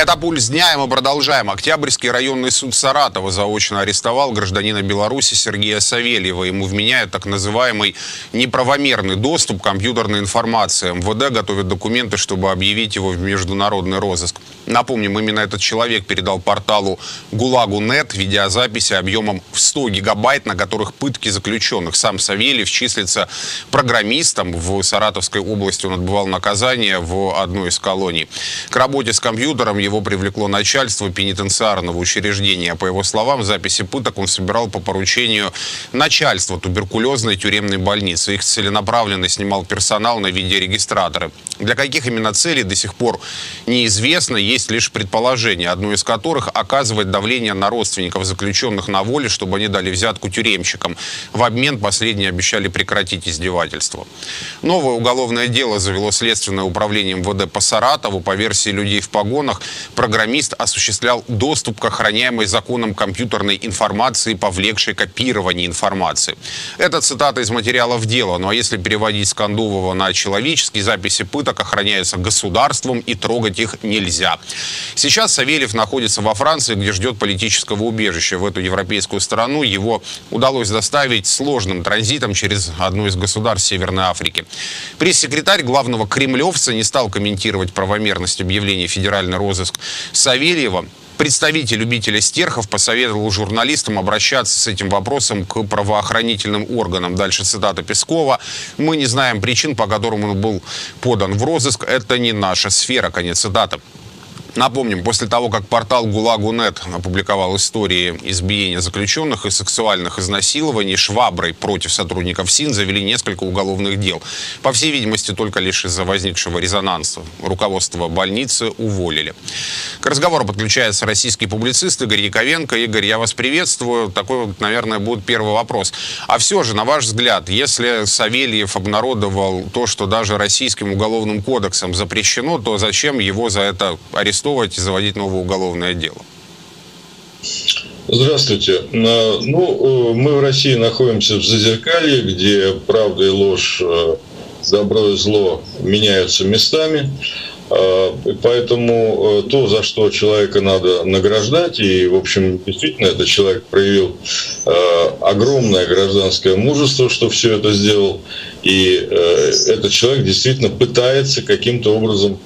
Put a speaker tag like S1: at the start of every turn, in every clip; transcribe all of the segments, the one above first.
S1: Это «Пульс дня», и мы продолжаем. Октябрьский районный суд Саратова заочно арестовал гражданина Беларуси Сергея Савельева. Ему вменяют так называемый неправомерный доступ к компьютерной информации. МВД готовит документы, чтобы объявить его в международный розыск. Напомним, именно этот человек передал порталу ГУЛАГу.нет видеозаписи объемом в 100 гигабайт, на которых пытки заключенных. Сам Савельев числится программистом. В Саратовской области он отбывал наказание в одной из колоний. К работе с компьютером привлекло начальство пенитенциарного учреждения. По его словам, записи пыток он собирал по поручению начальства туберкулезной тюремной больницы. Их целенаправленно снимал персонал на видеорегистраторы. Для каких именно целей до сих пор неизвестно, есть лишь предположение, одно из которых оказывать давление на родственников заключенных на воле, чтобы они дали взятку тюремщикам. В обмен последние обещали прекратить издевательство. Новое уголовное дело завело Следственное управление МВД по Саратову. По версии людей в погонах, программист осуществлял доступ к охраняемой законом компьютерной информации, повлекшей копирование информации. Это цитата из материалов дела. Ну а если переводить с на человеческие записи пыток охраняются государством и трогать их нельзя. Сейчас Савельев находится во Франции, где ждет политического убежища. В эту европейскую страну его удалось доставить сложным транзитом через одно из государств Северной Африки. Пресс-секретарь главного кремлевца не стал комментировать правомерность объявления федеральной розыски розыск Савельева. Представитель любителя стерхов посоветовал журналистам обращаться с этим вопросом к правоохранительным органам. Дальше цитата Пескова. «Мы не знаем причин, по которым он был подан в розыск. Это не наша сфера». Конец цитаты. Напомним, после того, как портал ГУЛАГу.нет опубликовал истории избиения заключенных и сексуальных изнасилований, шваброй против сотрудников СИН завели несколько уголовных дел. По всей видимости, только лишь из-за возникшего резонанса. Руководство больницы уволили. К разговору подключается российский публицист Игорь Яковенко. Игорь, я вас приветствую. Такой вот, наверное, будет первый вопрос. А все же, на ваш взгляд, если Савельев обнародовал то, что даже российским уголовным кодексом запрещено, то зачем его за это арестовать? Арестовывать и заводить новое уголовное дело?
S2: Здравствуйте. Ну, э, мы в России находимся в зазеркалье, где правда и ложь, э, добро и зло меняются местами. Э, поэтому то, за что человека надо награждать, и, в общем, действительно, этот человек проявил огромное гражданское мужество, что все это сделал, и этот человек действительно пытается каким-то образом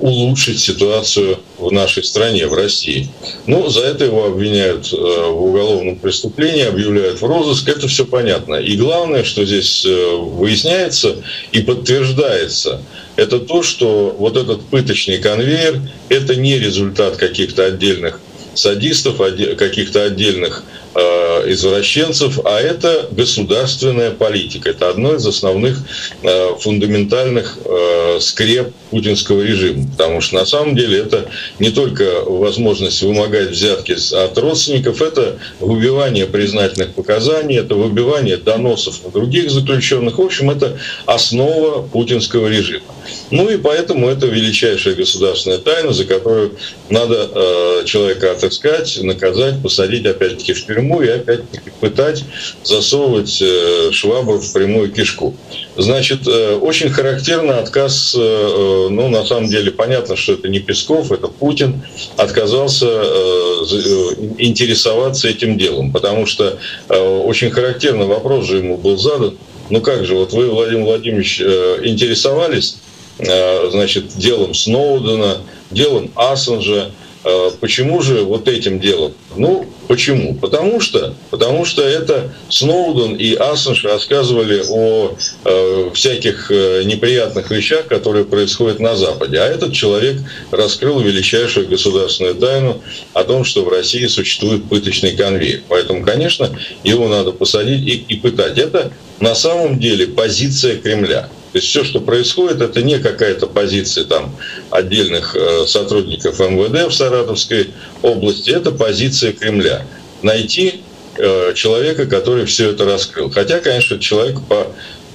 S2: улучшить ситуацию в нашей стране, в России. Ну, за это его обвиняют э, в уголовном преступлении, объявляют в розыск, это все понятно. И главное, что здесь э, выясняется и подтверждается, это то, что вот этот пыточный конвейер – это не результат каких-то отдельных садистов, каких-то отдельных Э, извращенцев, а это государственная политика. Это одно из основных э, фундаментальных э, скреп путинского режима. Потому что на самом деле это не только возможность вымогать взятки от родственников, это выбивание признательных показаний, это выбивание доносов на других заключенных. В общем, это основа путинского режима. Ну и поэтому это величайшая государственная тайна, за которую надо э, человека отыскать, наказать, посадить опять-таки в тюрьму и опять-таки пытать, засовывать э, швабру в прямую кишку. Значит, э, очень характерно отказ, э, э ну на самом деле понятно, что это не Песков, это Путин, отказался э, э интересоваться этим делом, потому что э, очень характерно вопрос же ему был задан, ну как же, вот вы, Владимир Владимирович, э, интересовались значит, делом Сноудена, делом Ассанжа. Э, почему же вот этим делом? Ну, почему? Потому что, потому что это Сноуден и Ассанж рассказывали о э, всяких э, неприятных вещах, которые происходят на Западе. А этот человек раскрыл величайшую государственную тайну о том, что в России существует пыточный конвейер. Поэтому, конечно, его надо посадить и, и пытать. Это на самом деле позиция Кремля. То есть все, что происходит, это не какая-то позиция там отдельных э, сотрудников МВД в Саратовской области, это позиция Кремля. Найти э, человека, который все это раскрыл. Хотя, конечно, человек по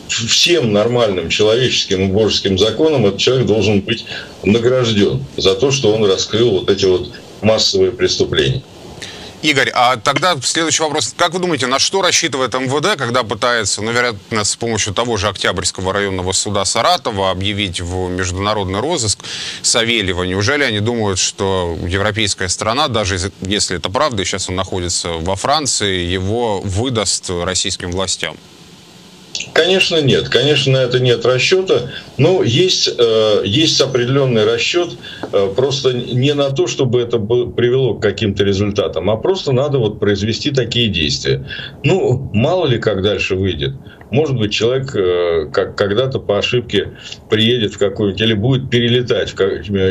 S2: всем нормальным человеческим и божеским законам этот человек должен быть награжден за то, что он раскрыл вот эти вот массовые преступления.
S1: Игорь, а тогда следующий вопрос. Как вы думаете, на что рассчитывает МВД, когда пытается, ну, вероятно, с помощью того же Октябрьского районного суда Саратова объявить в международный розыск Савельева? Неужели они думают, что европейская страна, даже если это правда, и сейчас он находится во Франции, его выдаст российским властям?
S2: Конечно, нет. Конечно, на это нет расчета. Но есть, э, есть определенный расчет э, просто не на то, чтобы это привело к каким-то результатам, а просто надо вот произвести такие действия. Ну, мало ли как дальше выйдет. Может быть, человек э, как когда-то по ошибке приедет в какую-нибудь или будет перелетать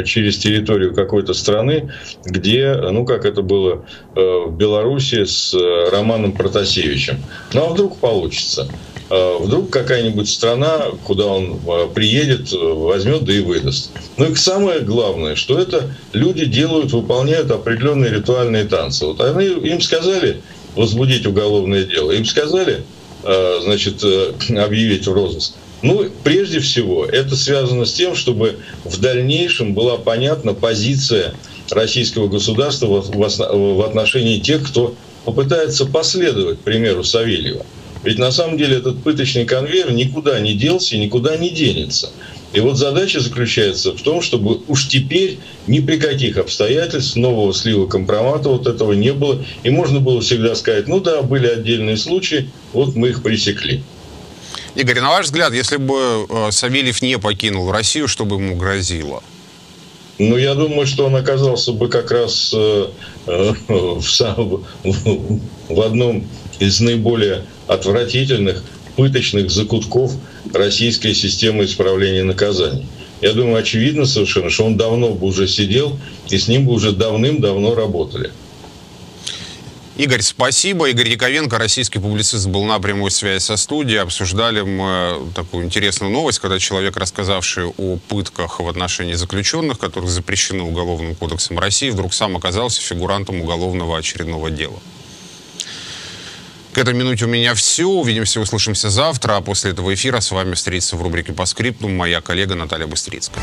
S2: через территорию какой-то страны, где, ну, как это было в Беларуси с Романом Протасевичем. Ну, а вдруг получится? А вдруг какая-нибудь страна, куда он а, приедет, возьмет, да и выдаст. Ну и самое главное, что это люди делают, выполняют определенные ритуальные танцы. Вот они, им сказали возбудить уголовное дело, им сказали, значит, э, объявить в розыск. Ну, прежде всего, это связано с тем, чтобы в дальнейшем была понятна позиция российского государства в отношении тех, кто попытается последовать примеру Савельева. Ведь на самом деле этот пыточный конвейер никуда не делся и никуда не денется. И вот задача заключается в том, чтобы уж теперь ни при каких обстоятельствах нового слива компромата вот этого не было. И можно было всегда сказать, ну да, были отдельные случаи, вот мы их пресекли.
S1: Игорь, на ваш взгляд, если бы э, Савельев не покинул Россию, что бы ему грозило?
S2: Ну, я думаю, что он оказался бы как раз э, э, в, в, в одном из наиболее отвратительных пыточных закутков российской системы исправления наказаний. Я думаю, очевидно совершенно, что он давно бы уже сидел, и с ним бы уже давным-давно работали.
S1: Игорь, спасибо. Игорь Яковенко, российский публицист, был на прямой связи со студией. Обсуждали мы такую интересную новость, когда человек, рассказавший о пытках в отношении заключенных, которых запрещены Уголовным кодексом России, вдруг сам оказался фигурантом уголовного очередного дела. К этой минуте у меня все. Увидимся, услышимся завтра. А после этого эфира с вами встретится в рубрике «По скрипту» моя коллега Наталья Быстрицкая.